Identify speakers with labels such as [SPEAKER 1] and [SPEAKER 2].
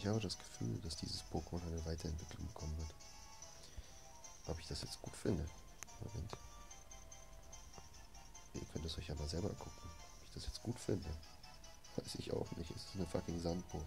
[SPEAKER 1] Ich habe das Gefühl, dass dieses Pokémon eine Weiterentwicklung bekommen wird. Ob ich das jetzt gut finde? Moment. Ihr könnt es euch aber selber gucken. Ob ich das jetzt gut finde? Weiß ich auch nicht. Es ist eine fucking Sandburg.